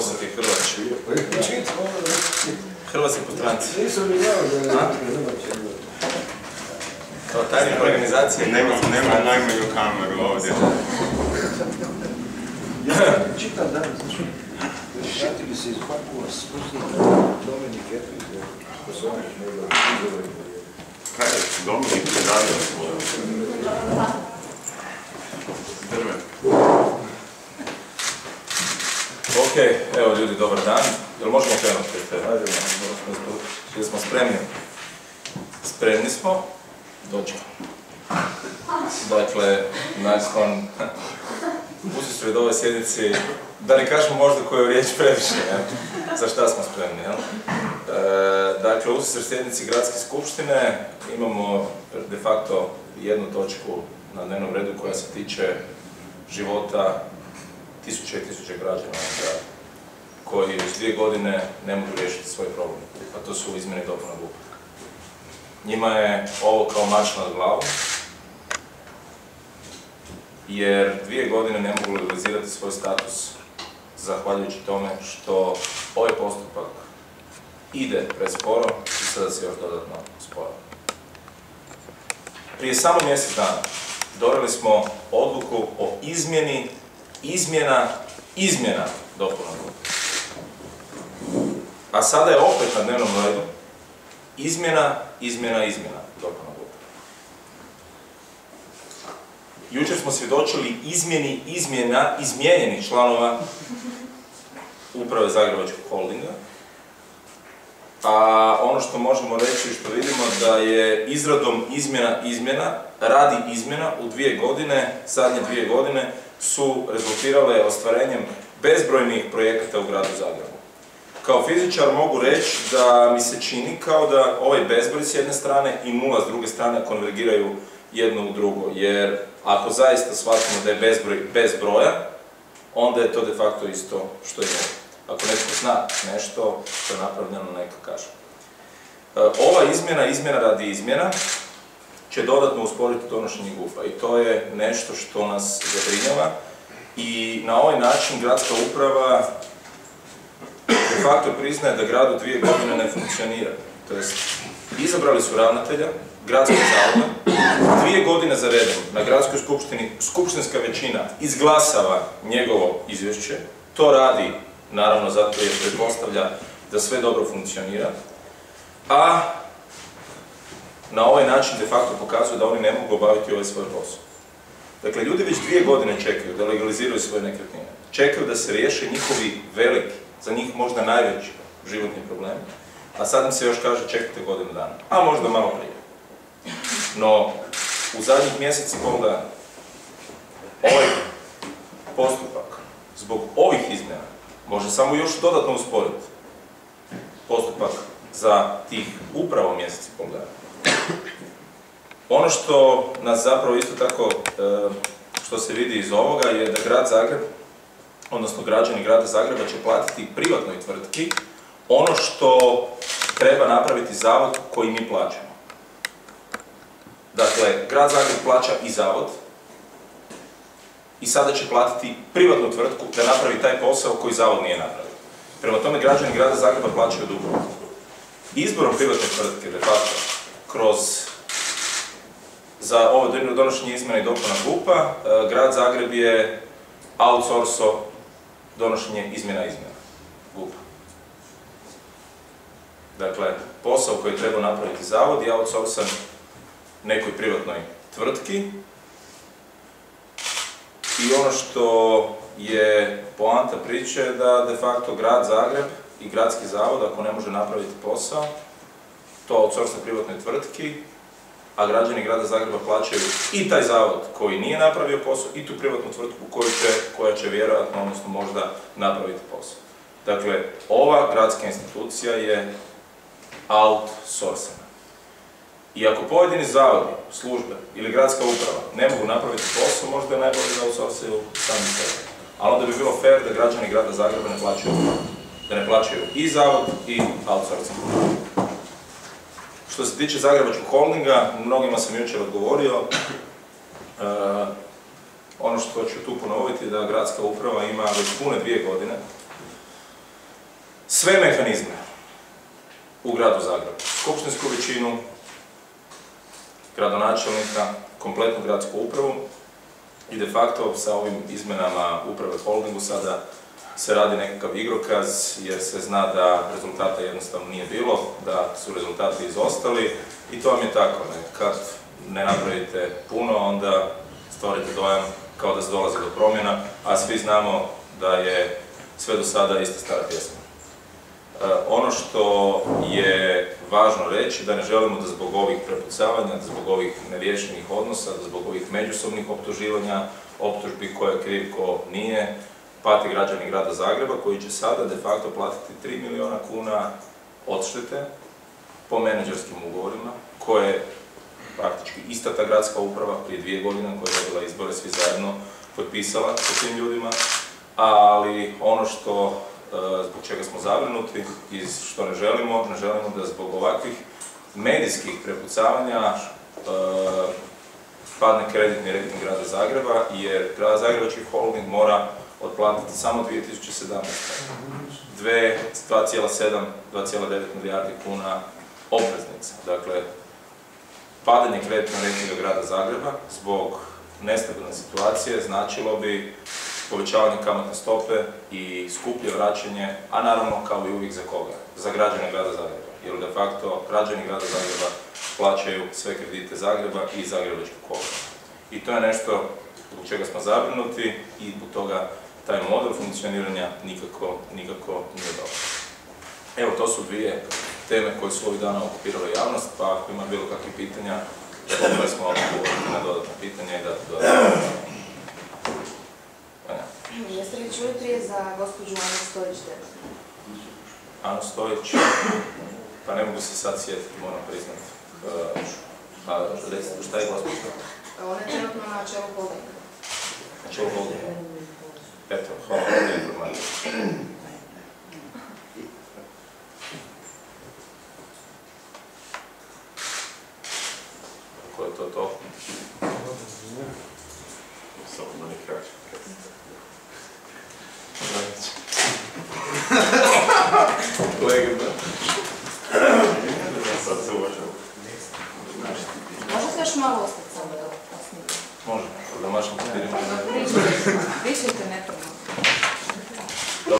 Bosati Hrvač. Hrvatski po stranci. Kao tajnik organizacije Nema, nema najmanju kameru ovdje. Ja čitam danas, znači, vratili se iz Bakova spustnika Dominik Epic, što se on možda Kaj, Dominik je radio svoje. Drve. Ok, evo ljudi, dobar dan. Jel možemo krenuti? Jel smo spremni? Spremni smo. Dođemo. Dakle, nakon ususred ove sjednici, da ne kažemo možda koju riječ previše, jel? za šta smo spremni, jel? E, dakle, ususred sjednici Gradske skupštine imamo de facto jednu točku na dnevnom redu koja se tiče života tisuće i tisuće građana grada koji već dvije godine ne mogu riješiti svoj problem, a to su izmjene dopuna GUP. Njima je ovo kao mač nad glavom, jer dvije godine ne mogu legalizirati svoj status zahvaljujući tome što ovaj postupak ide presporo i sada se još dodatno sporo. Prije samo mjesec dana donijeli smo odluku o izmjeni, izmjena, izmjena dopuna. A sada je opet na dnevnom redu izmjena, izmjena, izmjena dopuna. Jučer smo svjedočili izmjeni izmjena izmijenjenih članova uprave Zagrebačkog holdinga. A ono što možemo reći i što vidimo da je izradom izmjena izmjena, radi izmjena u dvije godine, zadnje dvije godine, su rezultirale ostvarenjem bezbrojnih projekata u gradu Zagrebu. Kao fizičar mogu reći da mi se čini kao da ovaj bezbroj s jedne strane i nula s druge strane konvergiraju jedno u drugo, jer ako zaista shvatimo da je bezbroj bez broja, onda je to de facto isto što je. Ako netko zna nešto što je napravljeno, neka kaže. E, Ova izmjena, izmjena radi izmjena, će dodatno usporiti donošenje GUP-a i to je nešto što nas zabrinjava. I na ovaj način gradska uprava de facto priznaje da grad u dvije godine ne funkcionira. To jest, izabrali su ravnatelja, gradskog zavoda, dvije godine za redom na gradskoj skupštini, skupštinska većina izglasava njegovo izvješće, to radi naravno zato jer pretpostavlja da sve dobro funkcionira, a na ovaj način de facto pokazuje da oni ne mogu obaviti ovaj svoj posao. Dakle, ljudi već dvije godine čekaju da legaliziraju svoje nekretnine. Čekaju da se riješe njihovi veliki, za njih možda najveći životni problemi, a sad im se još kaže čekajte godinu dana, a možda malo prije. No, u zadnjih mjeseci pol ovaj postupak zbog ovih izmjena može samo još dodatno usporiti postupak za tih upravo mjesec i pol dana. Ono što nas zapravo isto tako, e, što se vidi iz ovoga, je da grad Zagreb, odnosno građani grada Zagreba će platiti privatnoj tvrtki ono što treba napraviti zavod koji mi plaćamo. Dakle, grad Zagreb plaća i zavod i sada će platiti privatnu tvrtku da napravi taj posao koji zavod nije napravio. Prema tome, građani grada Zagreba plaćaju dugove. Izborom privatne tvrtke, de facto, kroz za ovo donošenje izmjena i dopuna GUP-a, e, grad Zagreb je outsourco donošenje izmjena izmjena GUP-a. Dakle, posao koji treba napraviti zavod je outsourcan nekoj privatnoj tvrtki i ono što je poanta priče je da de facto grad Zagreb i gradski zavod ako ne može napraviti posao, to outsourca privatnoj tvrtki, a građani grada Zagreba plaćaju i taj zavod koji nije napravio posao i tu privatnu tvrtku koju će, koja će vjerojatno, odnosno možda napraviti posao. Dakle, ova gradska institucija je outsourcena. I ako pojedini zavodi, službe ili gradska uprava ne mogu napraviti posao, možda je najbolje da outsourcaju sami sebe. Ali onda bi bilo fair da građani grada Zagreba ne plaćaju, da ne plaćaju i zavod i outsourcing. Što se tiče Zagrebačkog holdinga, mnogima sam jučer odgovorio. E, ono što ću tu ponoviti je da gradska uprava ima već pune dvije godine sve mehanizme u gradu Zagrebu, skupštinsku većinu, gradonačelnika, kompletnu gradsku upravu i de facto sa ovim izmenama uprave holdingu sada se radi nekakav igrokaz jer se zna da rezultata jednostavno nije bilo, da su rezultati izostali i to vam je tako, ne? kad ne napravite puno onda stvorite dojam kao da se dolazi do promjena, a svi znamo da je sve do sada ista stara pjesma. E, ono što je važno reći da ne želimo da zbog ovih prepucavanja, da zbog ovih neriješenih odnosa, da zbog ovih međusobnih optuživanja, optužbi koje je kriv ko nije, pati građani grada Zagreba koji će sada de facto platiti 3 miliona kuna odštete po menadžerskim ugovorima koje praktički ista ta gradska uprava prije dvije godine koja je dobila izbore svi zajedno potpisala sa tim ljudima, ali ono što e, zbog čega smo zabrinuti i što ne želimo, ne želimo da zbog ovakvih medijskih prepucavanja e, padne kreditni rejting grada Zagreba, jer grada Zagrebački holding mora otplatiti samo 2017. 2,7, 2,9 milijardi kuna obveznica. Dakle, padanje kreditnog rejtinga grada Zagreba zbog nestabilne situacije značilo bi povećavanje kamatne stope i skuplje vraćanje, a naravno kao i uvijek za koga? Za građane grada Zagreba. Jer de facto građani grada Zagreba plaćaju sve kredite Zagreba i Zagrebačkog koga. I to je nešto zbog čega smo zabrinuti i zbog toga taj model funkcioniranja nikako, nikako nije dobar. Evo, to su dvije teme koje su ovih dana okupirale javnost, pa ako ima bilo kakvih pitanja, slobodni smo odgovoriti na dodatna pitanja i dati dodatna Jeste li čuli prije za gospođu Anu Stojić Anu Stojić, pa ne mogu se sad sjetiti, moram priznati. E, Pa recite, šta je gospođa? Ona je trenutno na čelu holdinga. Na čelu holdinga? Eto, hvala na informaciju. To to? Samo da ne kažem. Legenda. Sad